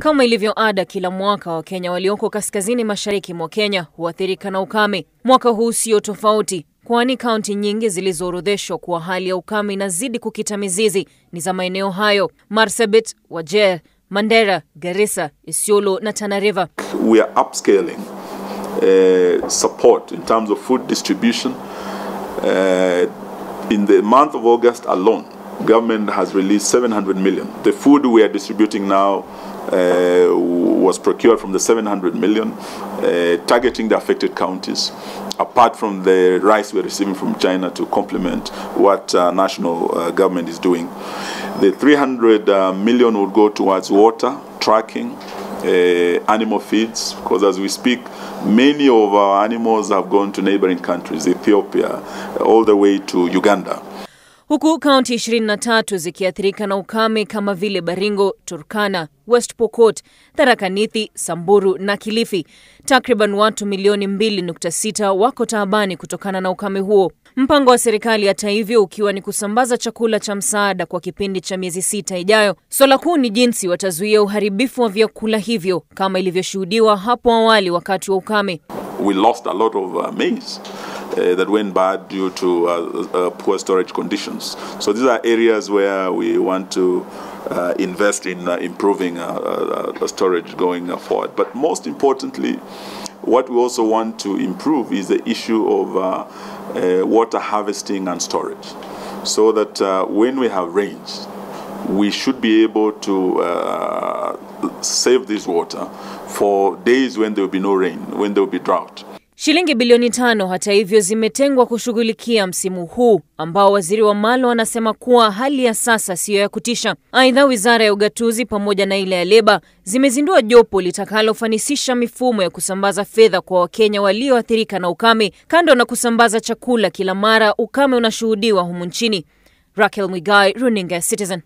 Kama ilivyo ada, kila mwaka Wakenya walioko kaskazini mashariki mwa Kenya huathirika na ukame. Mwaka huu sio tofauti, kwani kaunti nyingi zilizoorodheshwa kuwa hali ya ukame inazidi kukita mizizi ni za maeneo hayo: Marsabit, Wajir, Mandera, Garissa, Isiolo na Tana River. We are upscaling uh, support in terms of food distribution. Uh, in the month of August alone, government has released 700 million. The food we are distributing now uh, was procured from the 700 million, uh, targeting the affected counties, apart from the rice we're receiving from China to complement what uh, national uh, government is doing. The 300 uh, million would go towards water, tracking, uh, animal feeds, because as we speak, many of our animals have gone to neighboring countries, Ethiopia, all the way to Uganda. Huku kaunti 23 zikiathirika na ukame kama vile Baringo, Turkana, West Pokot, Tharaka Nithi, Samburu na Kilifi. Takriban watu milioni 2.6 wako taabani kutokana na ukame huo. Mpango wa serikali hata hivyo ukiwa ni kusambaza chakula cha msaada kwa kipindi cha miezi sita ijayo. Swala kuu ni jinsi watazuia uharibifu wa vyakula hivyo kama ilivyoshuhudiwa hapo awali wakati wa ukame. We lost a lot of uh, maize. Uh, that went bad due to uh, uh, poor storage conditions. So these are areas where we want to uh, invest in uh, improving storage going forward. But most importantly, what we also want to improve is the issue of water harvesting and storage, so that when we have rains, we should be able to save this water for days when there will be no rain, when there will be drought. Shilingi bilioni tano hata hivyo zimetengwa kushughulikia msimu huu ambao waziri wa Malo anasema kuwa hali ya sasa siyo ya kutisha. Aidha, wizara ya ugatuzi pamoja na ile ya leba zimezindua jopo litakalofanisisha mifumo ya kusambaza fedha kwa Wakenya walioathirika na ukame, kando na kusambaza chakula kila mara ukame unashuhudiwa humu nchini. Raquel Mwigai, runinga Citizen.